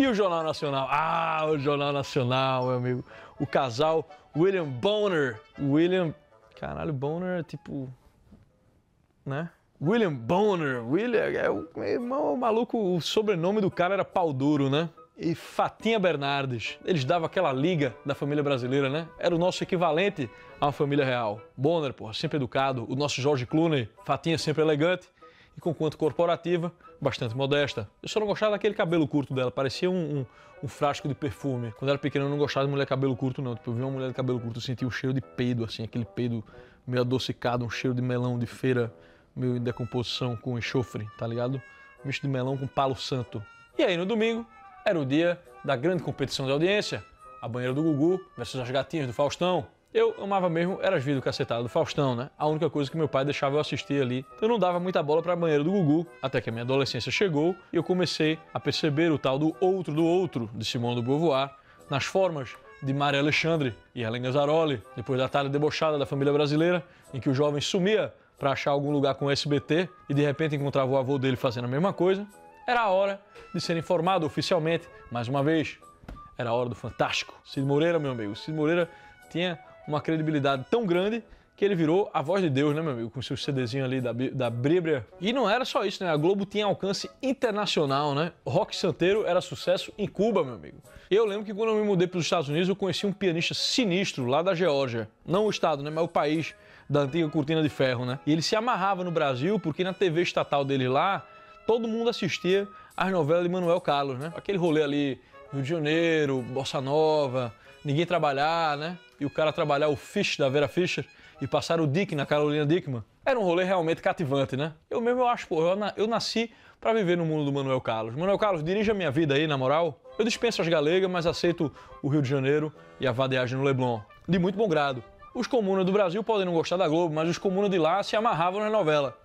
E o Jornal Nacional? Ah, o Jornal Nacional, meu amigo. O casal William Bonner. William. Caralho, Bonner é tipo. Né? William Bonner. William é o, o maluco, o sobrenome do cara era pau duro, né? e Fatinha Bernardes. Eles davam aquela liga da família brasileira, né? Era o nosso equivalente a uma família real. Bonner, porra, sempre educado. O nosso George Clooney, Fatinha sempre elegante e com quanto corporativa, bastante modesta. Eu só não gostava daquele cabelo curto dela, parecia um, um, um frasco de perfume. Quando era pequeno eu não gostava de mulher de cabelo curto, não. Tipo, eu vi uma mulher de cabelo curto, eu sentia um cheiro de peido, assim, aquele peido meio adocicado, um cheiro de melão de feira, meio em decomposição com enxofre, tá ligado? Misto de melão com palo santo. E aí, no domingo, era o dia da grande competição de audiência, a banheira do Gugu versus as gatinhas do Faustão. Eu amava mesmo, era as vídeos cacetadas do Faustão, né? A única coisa que meu pai deixava eu assistir ali. Eu não dava muita bola para a banheira do Gugu, até que a minha adolescência chegou e eu comecei a perceber o tal do outro do outro de Simone de Beauvoir nas formas de Maria Alexandre e Helen Gazzaroli, depois da tarde debochada da família brasileira, em que o jovem sumia para achar algum lugar com o SBT e de repente encontrava o avô dele fazendo a mesma coisa. Era a hora de ser informado oficialmente, mais uma vez. Era a hora do fantástico. Cid Moreira, meu amigo. Cid Moreira tinha uma credibilidade tão grande que ele virou a voz de Deus, né, meu amigo? Com seu CDzinho ali da, da Bíblia. E não era só isso, né? A Globo tinha alcance internacional, né? Rock Santeiro era sucesso em Cuba, meu amigo. Eu lembro que quando eu me mudei para os Estados Unidos, eu conheci um pianista sinistro lá da Geórgia. Não o estado, né? Mas o país da antiga cortina de ferro, né? E ele se amarrava no Brasil porque na TV estatal dele lá todo mundo assistia às novelas de Manuel Carlos, né? Aquele rolê ali, Rio de Janeiro, Bossa Nova, ninguém trabalhar, né? E o cara trabalhar o Fish da Vera Fischer e passar o Dick na Carolina Dickman. Era um rolê realmente cativante, né? Eu mesmo eu acho, pô, eu, nasci para viver no mundo do Manuel Carlos. Manuel Carlos, dirija a minha vida aí, na moral. Eu dispenso as galegas, mas aceito o Rio de Janeiro e a vadiagem no Leblon. De muito bom grado. Os comunas do Brasil podem não gostar da Globo, mas os comunas de lá se amarravam na novela.